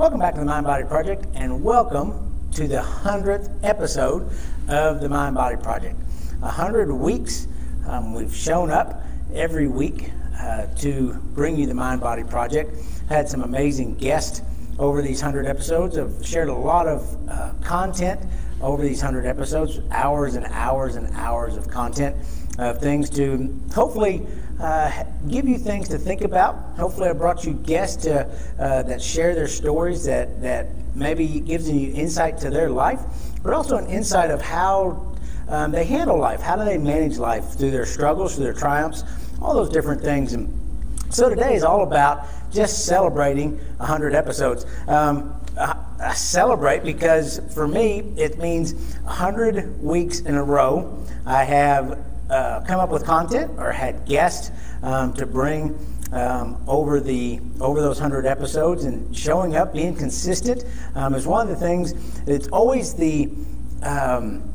Welcome back to the Mind Body Project and welcome to the 100th episode of the Mind Body Project. 100 weeks, um, we've shown up every week uh, to bring you the Mind Body Project. Had some amazing guests over these 100 episodes. I've shared a lot of uh, content over these 100 episodes, hours and hours and hours of content, of things to hopefully uh, give you things to think about. Hopefully, I brought you guests to, uh, that share their stories that, that maybe gives you insight to their life, but also an insight of how um, they handle life. How do they manage life through their struggles, through their triumphs, all those different things. And so today is all about just celebrating 100 episodes. Um, I celebrate because for me it means 100 weeks in a row I have uh, come up with content or had guests um, to bring um, over the over those hundred episodes and showing up, being consistent um, is one of the things. It's always the um,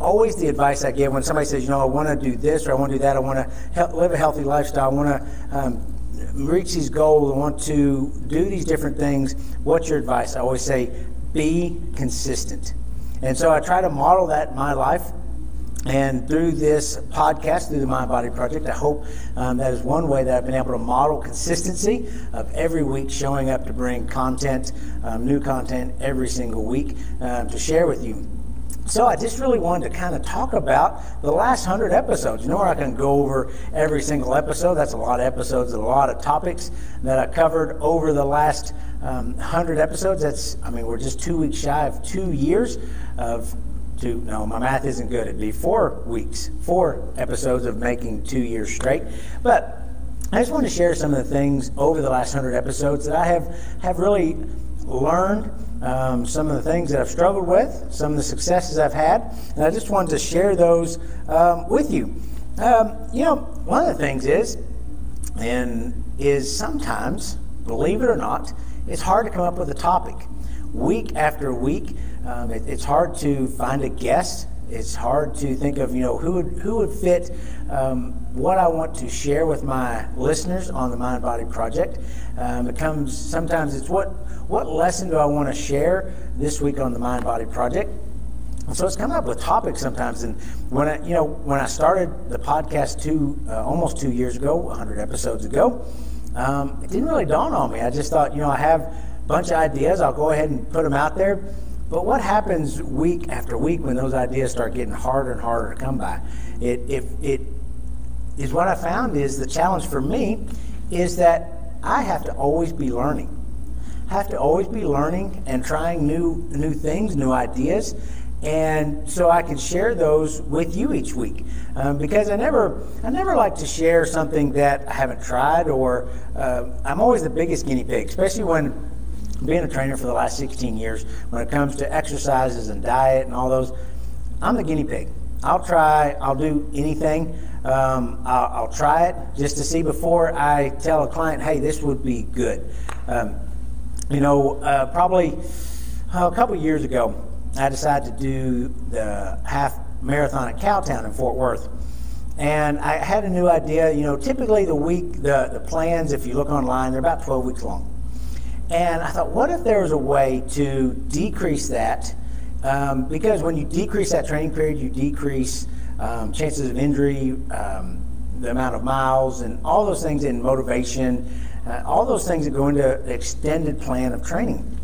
always the advice I give when somebody says, you know, I want to do this or I want to do that. I want to he- live a healthy lifestyle. I want to um, reach these goals. I want to do these different things. What's your advice? I always say, be consistent. And so I try to model that in my life. And through this podcast, through the Mind Body Project, I hope um, that is one way that I've been able to model consistency of every week showing up to bring content, um, new content every single week um, to share with you. So I just really wanted to kind of talk about the last hundred episodes. You know, where I can go over every single episode. That's a lot of episodes, a lot of topics that I covered over the last um, hundred episodes. That's, I mean, we're just two weeks shy of two years of two, no, my math isn't good. It'd be four weeks, four episodes of making two years straight. But I just want to share some of the things over the last hundred episodes that I have have really learned. Um, some of the things that I've struggled with, some of the successes I've had, and I just wanted to share those um, with you. Um, you know, one of the things is, and is sometimes, believe it or not, it's hard to come up with a topic. Week after week, um, it, it's hard to find a guest. It's hard to think of you know who would who would fit um, what I want to share with my listeners on the Mind Body Project. Um, it comes sometimes it's what what lesson do I want to share this week on the Mind Body Project. so it's coming up with topics sometimes. And when I you know when I started the podcast two uh, almost two years ago, 100 episodes ago, um, it didn't really dawn on me. I just thought you know I have bunch of ideas. I'll go ahead and put them out there. But what happens week after week when those ideas start getting harder and harder to come by? It, it, it is what I found is the challenge for me is that I have to always be learning. I have to always be learning and trying new new things, new ideas, and so I can share those with you each week. Um, because I never I never like to share something that I haven't tried, or uh, I'm always the biggest guinea pig, especially when being a trainer for the last 16 years, when it comes to exercises and diet and all those, I'm the guinea pig. I'll try, I'll do anything. Um, I'll, I'll, try it just to see before I tell a client, hey, this would be good. Um, you know, uh, probably uh, a couple years ago, I decided to do the half marathon at Cowtown in Fort Worth. And I had a new idea. You know, typically the week, the, the plans, if you look online, they're about 12 weeks long. And I thought, what if there was a way to decrease that? Um, because when you decrease that training period, you decrease um, chances of injury, um, the amount of miles, and all those things in motivation, uh, all those things that go into extended plan of training.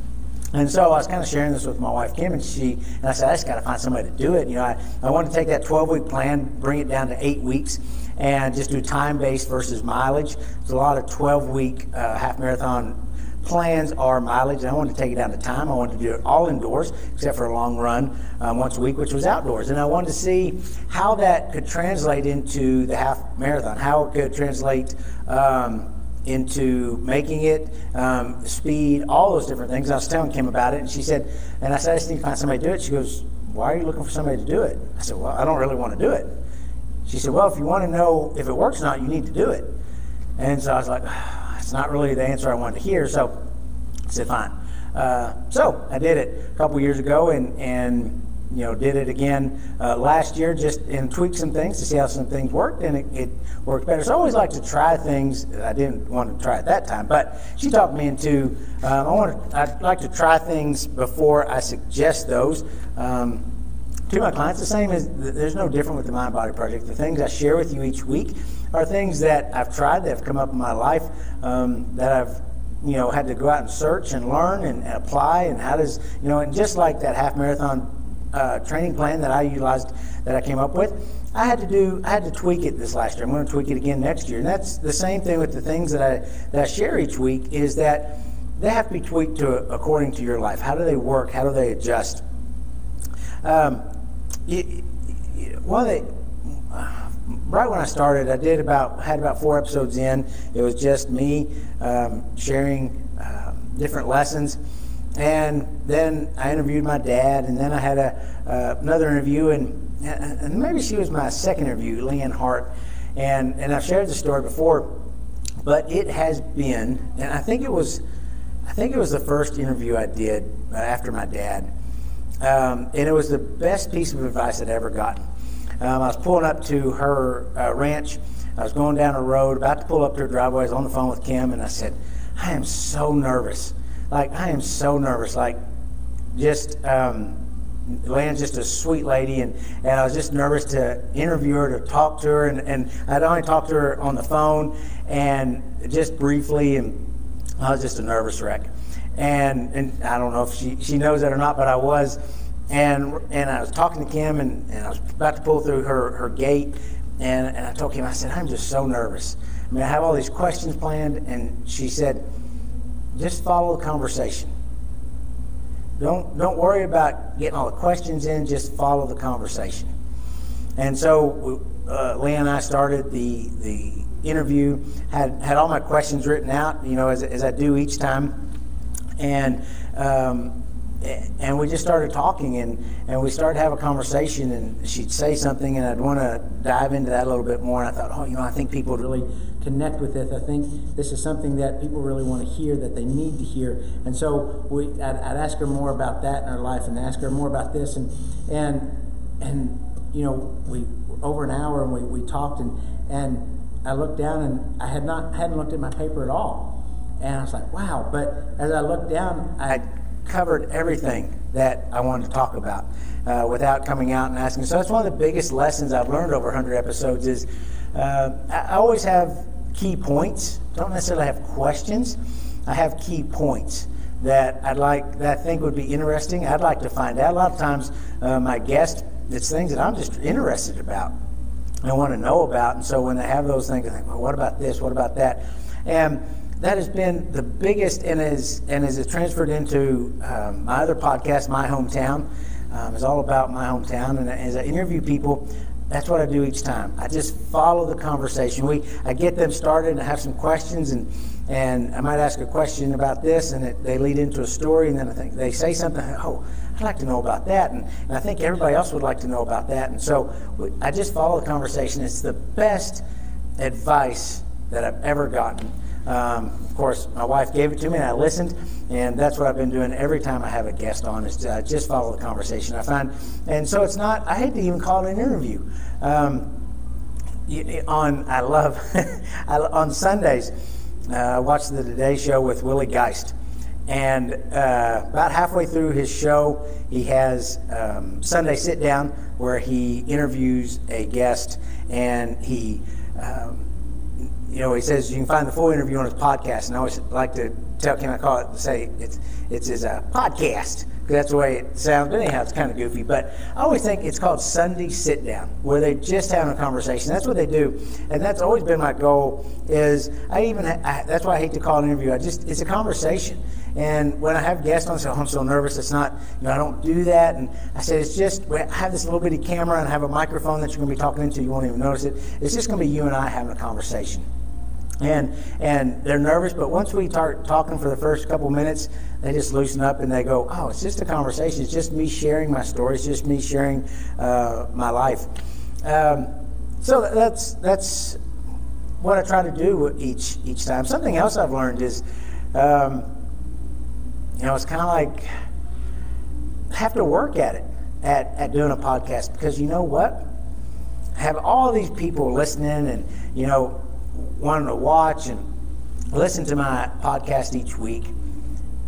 And so I was kind of sharing this with my wife Kim, and she and I said I just got to find somebody to do it. You know, I, I want to take that 12 week plan, bring it down to eight weeks, and just do time based versus mileage. There's a lot of 12 week uh, half marathon plans are mileage. And I wanted to take it down to time. I wanted to do it all indoors, except for a long run um, once a week, which was outdoors. And I wanted to see how that could translate into the half marathon, how it could translate um, into making it, um, speed, all those different things. I was telling Kim about it, and she said, and I said, I just need to find somebody to do it. She goes, Why are you looking for somebody to do it? I said, Well, I don't really want to do it. She said, Well, if you want to know if it works or not, you need to do it. And so I was like, it's not really the answer I wanted to hear. So I said, fine. Uh, so I did it a couple years ago, and and you know, did it again uh, last year just and tweaked some things to see how some things worked, and it, it worked better. So I always like to try things. I didn't want to try at that time, but she talked me into. Um, I want to. I'd like to try things before I suggest those. Um, to my clients, the same as there's no different with the Mind Body Project. The things I share with you each week are things that I've tried that have come up in my life um, that I've you know had to go out and search and learn and, and apply and how does you know and just like that half marathon uh, training plan that I utilized that I came up with. I had to do, I had to tweak it this last year. I'm going to tweak it again next year, and that's the same thing with the things that I that I share each week. Is that they have to be tweaked to according to your life. How do they work? How do they adjust? Um, you, well, they, uh, right when I started, I did about had about four episodes in. It was just me um, sharing uh, different lessons and then I interviewed my dad, and then I had a, uh, another interview, and, and maybe she was my second interview, Leanne Hart. And, and I've shared the story before, but it has been, and I think it was, I think it was the first interview I did uh, after my dad. Um, and it was the best piece of advice I'd ever gotten. Um, I was pulling up to her uh, ranch. I was going down a road, about to pull up to her driveway. I was on the phone with Kim, and I said, I am so nervous like I am so nervous. Like just um, Leanne's just a sweet lady, and, and I was just nervous to interview her, to talk to her, and, and I'd only talked to her on the phone and just briefly, and I was just a nervous wreck. And and I don't know if she, she knows that or not, but I was. And and I was talking to Kim, and, and I was about to pull through her, her gate, and, and I told Kim, I said, I'm just so nervous. I mean, I have all these questions planned, and she said, just follow the conversation. Don't don't worry about getting all the questions in. Just follow the conversation. And so, uh, Leanne and I started the the interview. had had all my questions written out. You know, as as I do each time, and. Um, and we just started talking and, and we started to have a conversation and she'd say something and I'd want to dive into that a little bit more and I thought, oh, you know, I think people would really connect with it. I think this is something that people really want to hear, that they need to hear. And so we, I'd, I'd ask her more about that in her life, and ask her more about this, and and and you know, we over an hour, and we, we talked, and and I looked down, and I had not hadn't looked at my paper at all, and I was like, wow. But as I looked down, I covered everything that I wanted to talk about uh, without coming out and asking. So that's one of the biggest lessons I've learned over 100 episodes is uh, I always have key points. Don't necessarily have questions. I have key points that I'd like that I think would be interesting. I'd like to find out. A lot of times, uh, my guest, it's things that I'm just interested about. I want to know about, and so when they have those things, I think, well, what about this? What about that? And that has been the biggest, and is and it transferred into um, my other podcast, My Hometown. Um, it's all about my hometown, and as I interview people, that's what I do each time. I just follow the conversation. We, I get them started and I have some questions, and, and I might ask a question about this, and it, they lead into a story, and then I think they say something. Oh, I'd like to know about that, and, and I think everybody else would like to know about that. And so we, I just follow the conversation. It's the best advice that I've ever gotten. Um, of course, my wife gave it to me, and I listened, and that's what I've been doing every time I have a guest on is uh, just follow the conversation. I find, and so it's not. I hate to even call it an interview. Um, on I love on Sundays. Uh, I watch the Today Show with Willie Geist, and uh, about halfway through his show, he has um, Sunday sit down where he interviews a guest, and he um, you know, he says you can find the full interview on his podcast, and I always like to tell, can I call it, say it's it's his uh, podcast, because that's the way it sounds. But anyhow, it's kind of goofy. But I always think it's called Sunday Sit Down, where they just having a conversation. That's what they do, and that's always been my goal. Is I even I, that's why I hate to call an interview. I just it's a conversation. And when I have guests on, I say, oh, I'm so nervous. It's not, you know, I don't do that. And I said, it's just, I have this little bitty camera and I have a microphone that you're going to be talking into. You won't even notice it. It's just going to be you and I having a conversation and and they're nervous but once we start talking for the first couple minutes they just loosen up and they go oh it's just a conversation. It's just me sharing my story. It's just me sharing uh, my life. Um, so that's that's what i try to do each each time. Something else i've learned is um, you know it's kind of like have to work at it at, at doing a podcast because you know what? Have all these people listening and, you know, wanting to watch and listen to my podcast each week.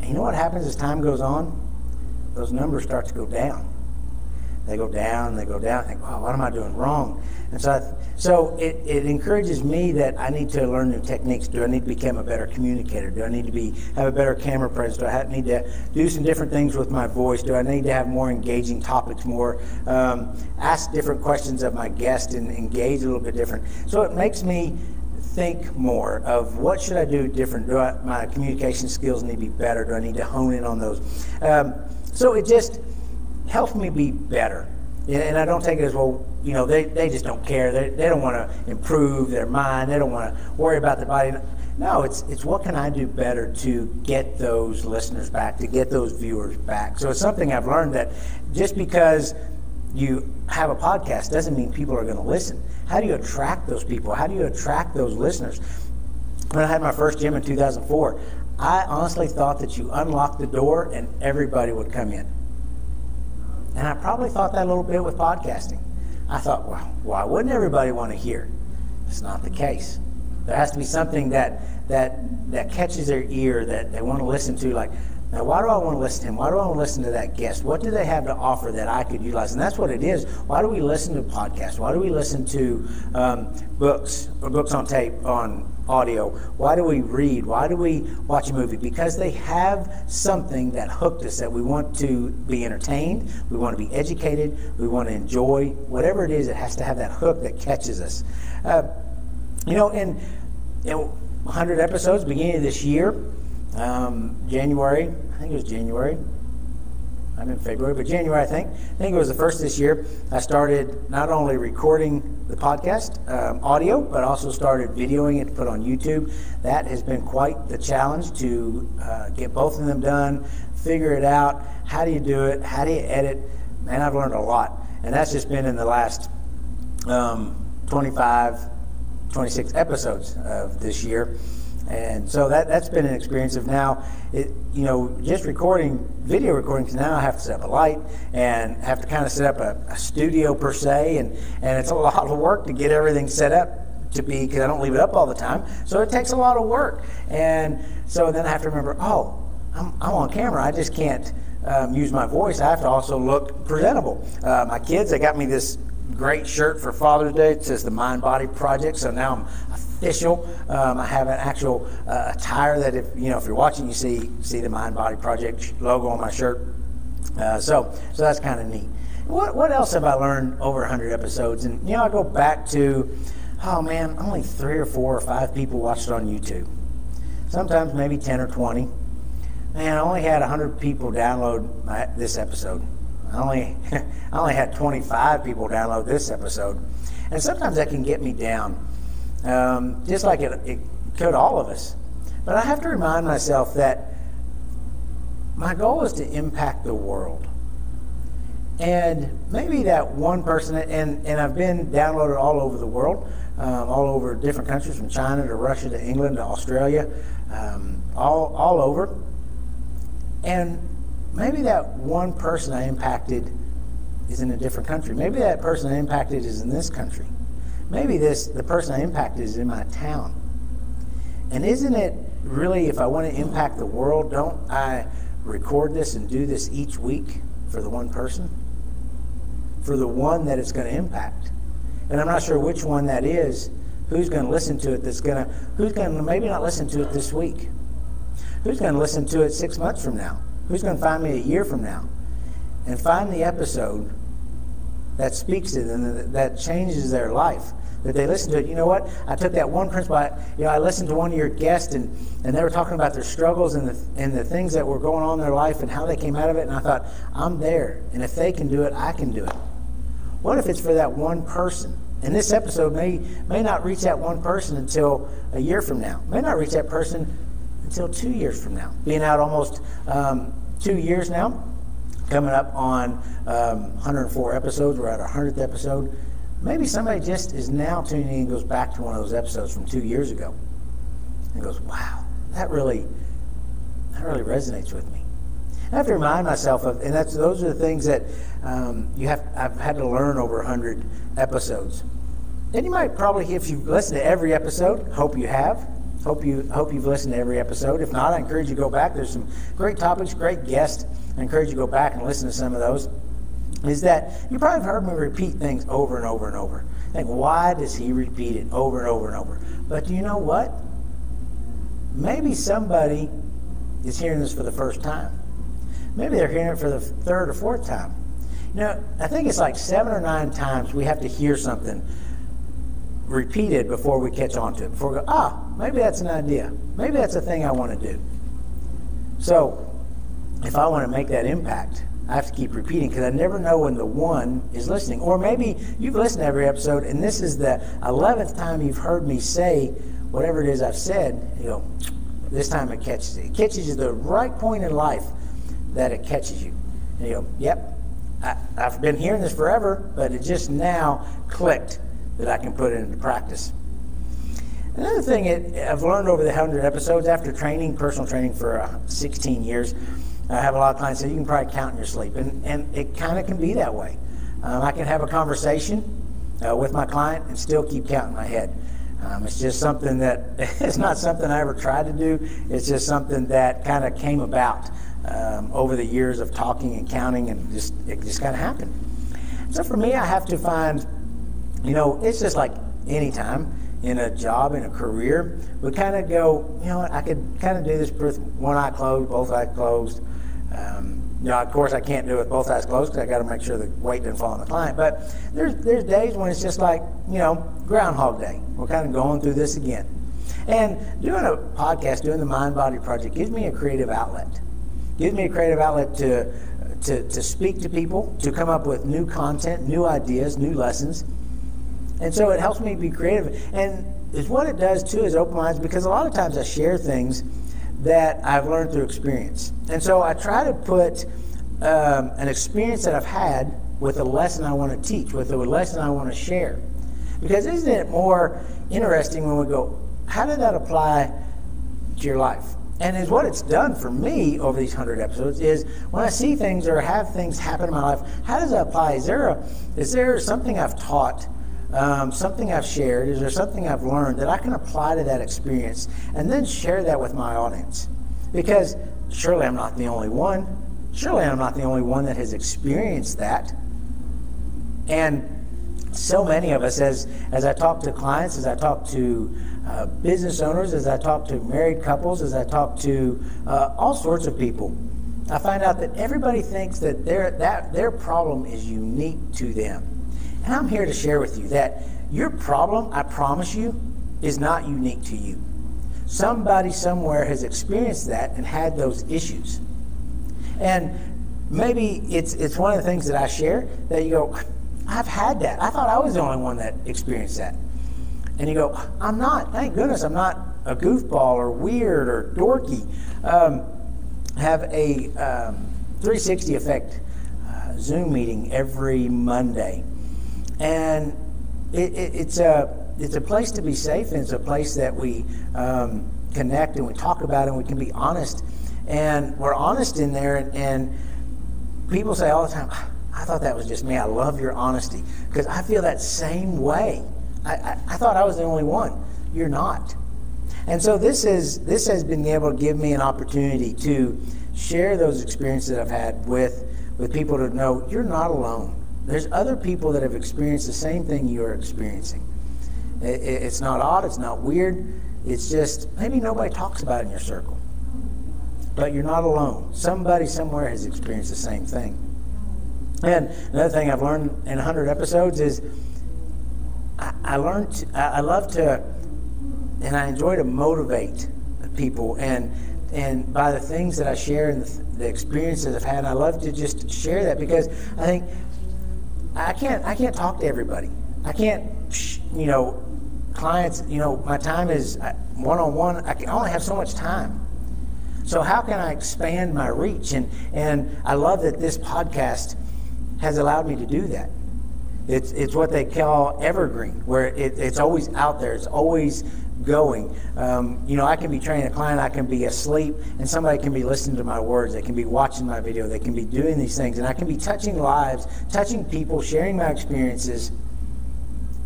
And you know what happens as time goes on? Those numbers start to go down. They go down, they go down. I think, wow, what am I doing wrong? And so, I, so it, it encourages me that I need to learn new techniques. Do I need to become a better communicator? Do I need to be have a better camera presence? Do I have, need to do some different things with my voice? Do I need to have more engaging topics? More um, ask different questions of my guest and engage a little bit different. So it makes me think more of what should I do different? Do I, my communication skills need to be better? Do I need to hone in on those? Um, so it just helps me be better. And I don't take it as, well, you know, they, they just don't care. They, they don't want to improve their mind. They don't want to worry about their body. No, it's, it's what can I do better to get those listeners back, to get those viewers back. So it's something I've learned that just because you have a podcast doesn't mean people are going to listen. How do you attract those people? How do you attract those listeners? When I had my first gym in 2004, I honestly thought that you unlock the door and everybody would come in. And I probably thought that a little bit with podcasting. I thought, well, why wouldn't everybody want to hear? It's not the case. There has to be something that that that catches their ear that they want to listen to. Like, now, why do I want to listen to him? Why do I want to listen to that guest? What do they have to offer that I could utilize? And that's what it is. Why do we listen to podcasts? Why do we listen to um, books or books on tape on audio? Why do we read? Why do we watch a movie? Because they have something that hooked us that we want to be entertained, we want to be educated, we want to enjoy. Whatever it is, it has to have that hook that catches us. Uh, you know, in know, 100 episodes beginning of this year, um, January, I think it was January. I'm in February, but January, I think. I think it was the first this year. I started not only recording the podcast um, audio, but also started videoing it to put on YouTube. That has been quite the challenge to uh, get both of them done, figure it out. How do you do it? How do you edit? And I've learned a lot. And that's just been in the last um, 25, 26 episodes of this year. And so that, that's been an experience of now, it, you know, just recording video recordings now I have to set up a light and have to kind of set up a, a studio per se. And, and it's a lot of work to get everything set up to be, because I don't leave it up all the time. So it takes a lot of work. And so then I have to remember, oh, I'm, I'm on camera. I just can't um, use my voice. I have to also look presentable. Uh, my kids, they got me this great shirt for Father's Day. It says the Mind Body Project. So now I'm official. Um, I have an actual uh, attire that if you know if you're watching, you see see the Mind Body Project logo on my shirt. Uh, so so that's kind of neat. What what else have I learned over 100 episodes? And you know I go back to oh man, only three or four or five people watched it on YouTube. Sometimes maybe 10 or 20. Man, I only had 100 people download my, this episode. I only I only had 25 people download this episode. And sometimes that can get me down um, just like it, it could all of us. But I have to remind myself that my goal is to impact the world. And maybe that one person, and, and I've been downloaded all over the world, um, all over different countries, from China to Russia to England to Australia, um, all, all over. And maybe that one person I impacted is in a different country. Maybe that person I impacted is in this country maybe this the person I impact is in my town. And isn't it really, if I want to impact the world, don't I record this and do this each week for the one person? For the one that it's going to impact. And I'm not sure which one that is. Who's going to listen to it that's going to, who's going to maybe not listen to it this week? Who's going to listen to it six months from now? Who's going to find me a year from now? And find the episode that speaks to them, that changes their life that they listen to it. You know what? I took that one principle. I, you know, I listened to one of your guests, and, and they were talking about their struggles and the and the things that were going on in their life and how they came out of it. And I thought, I'm there, and if they can do it, I can do it. What if it's for that one person? And this episode may may not reach that one person until a year from now. May not reach that person until two years from now. Being out almost um, two years now, coming up on um, 104 episodes. We're at our 100th episode. Maybe somebody just is now tuning in and goes back to one of those episodes from two years ago and goes, wow, that really, that really resonates with me. I have to remind myself of, and that's those are the things that um, you have. I've had to learn over hundred episodes. And you might probably, if you listen to every episode, hope you have. Hope you hope you've listened to every episode. If not, I encourage you to go back. There's some great topics, great guests. I encourage you to go back and listen to some of those. Is that you probably have heard me repeat things over and over and over. Think, why does he repeat it over and over and over? But do you know what? Maybe somebody is hearing this for the first time. Maybe they're hearing it for the third or fourth time. You know, I think it's like seven or nine times we have to hear something repeated before we catch on to it. Before we go, ah, maybe that's an idea. Maybe that's a thing I want to do. So, if I want to make that impact, I have to keep repeating because I never know when the one is listening. Or maybe you've listened to every episode and this is the 11th time you've heard me say whatever it is I've said. You go, this time it catches you. It catches you the right point in life that it catches you. And you go, yep, I, I've been hearing this forever, but it just now clicked that I can put it into practice. Another thing it, I've learned over the 100 episodes after training, personal training for uh, 16 years, I have a lot of clients say you can probably count in your sleep, and, and it kind of can be that way. Um, I can have a conversation uh, with my client and still keep counting my head. Um, it's just something that it's not something I ever tried to do. It's just something that kind of came about um, over the years of talking and counting, and just it just kind of happened. So for me, I have to find you know, it's just like any time in a job, in a career, we kind of go, you know, I could kind of do this with one eye closed, both eyes closed. Um, you know, of course, I can't do it with both eyes closed because I got to make sure the weight doesn't fall on the client. But there's there's days when it's just like you know Groundhog Day. We're kind of going through this again, and doing a podcast, doing the Mind Body Project, gives me a creative outlet. Gives me a creative outlet to to to speak to people, to come up with new content, new ideas, new lessons and so it helps me be creative. And it's what it does too is open minds because a lot of times I share things that I've learned through experience. And so I try to put um, an experience that I've had with a lesson I want to teach, with a lesson I want to share. Because isn't it more interesting when we go, how did that apply to your life? And is what it's done for me over these hundred episodes is when I see things or have things happen in my life, how does that apply? Is there a, is there something I've taught um, something I've shared? Is there something I've learned that I can apply to that experience and then share that with my audience? Because surely I'm not the only one. Surely I'm not the only one that has experienced that. And so many of us, as, as I talk to clients, as I talk to uh, business owners, as I talk to married couples, as I talk to uh, all sorts of people, I find out that everybody thinks that their, that their problem is unique to them. And I'm here to share with you that your problem, I promise you, is not unique to you. Somebody somewhere has experienced that and had those issues. And maybe it's it's one of the things that I share that you go, I've had that. I thought I was the only one that experienced that. And you go, I'm not. Thank goodness I'm not a goofball or weird or dorky. Um, have a um, 360 effect uh, Zoom meeting every Monday and it, it, it's a it's a place to be safe, and it's a place that we um, connect and we talk about, and we can be honest, and we're honest in there, and, and people say all the time. I thought that was just me. I love your honesty because I feel that same way. I, I, I, thought I was the only one. You're not. And so this is this has been able to give me an opportunity to share those experiences that I've had with with people to know you're not alone. There's other people that have experienced the same thing you're experiencing. It's not odd, it's not weird. It's just maybe nobody talks about it in your circle. But you're not alone. Somebody somewhere has experienced the same thing. And another thing I've learned in 100 episodes is I, I learned, to, I love to, and I enjoy to motivate people. And and by the things that I share and the, the experiences I've had, I love to just share that because I think I can't I can't talk to everybody. I can't you know clients you know my time is one on one. I can only have so much time. So how can I expand my reach? And and I love that this podcast has allowed me to do that. It's it's what they call evergreen, where it, it's always out there. It's always going. Um, you know, I can be training a client, I can be asleep, and somebody can be listening to my words. They can be watching my video. They can be doing these things, and I can be touching lives, touching people, sharing my experiences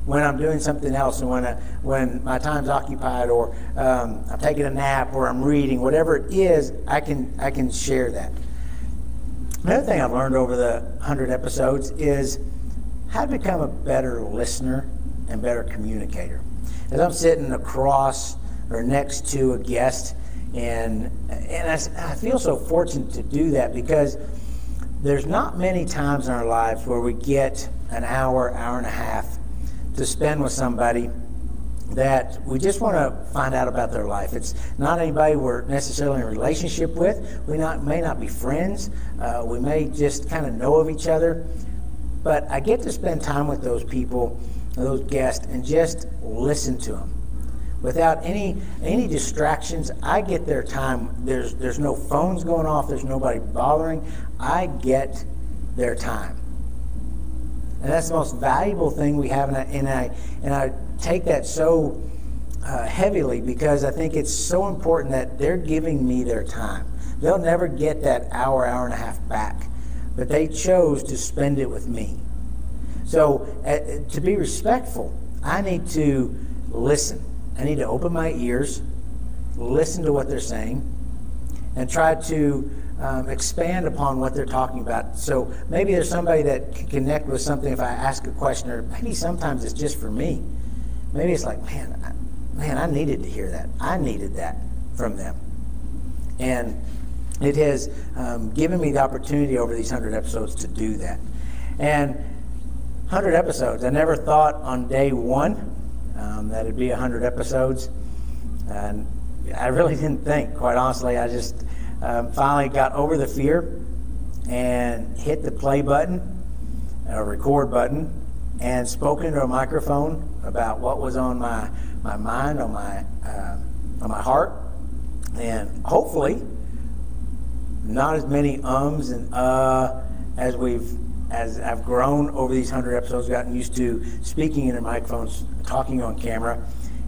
when I'm doing something else, and when I, when my time's occupied, or um, I'm taking a nap, or I'm reading, whatever it is, I can I can share that. Another thing I've learned over the hundred episodes is how to become a better listener and better communicator as I'm sitting across or next to a guest, and and I, I feel so fortunate to do that because there's not many times in our lives where we get an hour, hour and a half to spend with somebody that we just want to find out about their life. It's not anybody we're necessarily in a relationship with. We not may not be friends. Uh, we may just kind of know of each other. But I get to spend time with those people those guests and just listen to them without any any distractions. I get their time. There's there's no phones going off. There's nobody bothering. I get their time, and that's the most valuable thing we have. And I and I, and I take that so uh, heavily because I think it's so important that they're giving me their time. They'll never get that hour, hour and a half back, but they chose to spend it with me. So, uh, to be respectful, I need to listen. I need to open my ears, listen to what they're saying, and try to um, expand upon what they're talking about. So maybe there's somebody that can connect with something if I ask a question, or maybe sometimes it's just for me. Maybe it's like, man, I, man, I needed to hear that. I needed that from them, and it has um, given me the opportunity over these hundred episodes to do that. And 100 episodes. I never thought on day one um, that it'd be 100 episodes. And I really didn't think, quite honestly. I just um, finally got over the fear and hit the play button, a record button, and spoke into a microphone about what was on my, my mind, on my, uh, on my heart. And hopefully, not as many ums and uh as we've as I've grown over these hundred episodes, gotten used to speaking into microphones, talking on camera,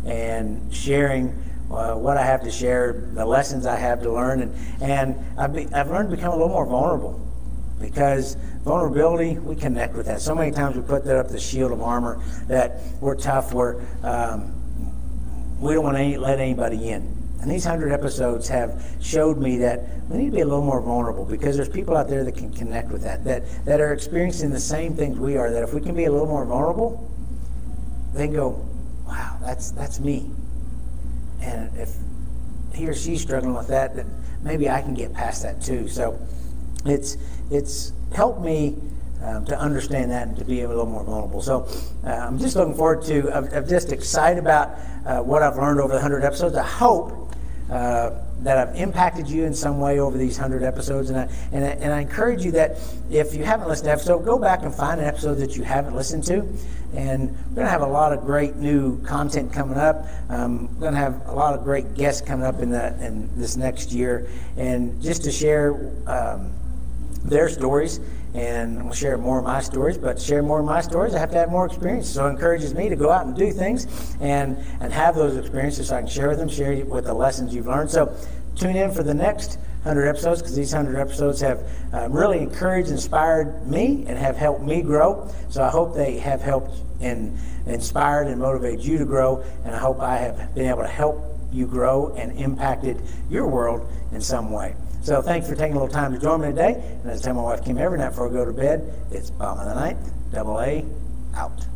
and sharing uh, what I have to share, the lessons I have to learn, and and I've, be, I've learned to become a little more vulnerable because vulnerability we connect with that. So many times we put that up the shield of armor that we're tough, we're um, we don't want to let anybody in. And these 100 episodes have showed me that we need to be a little more vulnerable because there's people out there that can connect with that, that, that are experiencing the same things we are, that if we can be a little more vulnerable, they go, wow, that's, that's me. And if he or she's struggling with that, then maybe I can get past that too. So it's, it's helped me um, to understand that and to be a little more vulnerable. So uh, I'm just looking forward to, I'm, I'm just excited about uh, what I've learned over the 100 episodes. I hope uh, that I've impacted you in some way over these 100 episodes. And I, and, I, and I encourage you that if you haven't listened to episode, go back and find an episode that you haven't listened to. And we're going to have a lot of great new content coming up. Um, we're going to have a lot of great guests coming up in, the, in this next year. And just to share um, their stories and we'll share more of my stories. But to share more of my stories, I have to have more experience. So it encourages me to go out and do things and and have those experiences so I can share with them, share with the lessons you've learned. So tune in for the next 100 episodes because these 100 episodes have uh, really encouraged, inspired me, and have helped me grow. So I hope they have helped and inspired and motivated you to grow. And I hope I have been able to help you grow and impacted your world in some way. So thanks for taking a little time to join me today. And as I tell my wife Kim every night before I go to bed, it's Bomb of the Night, double A, out.